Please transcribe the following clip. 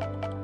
you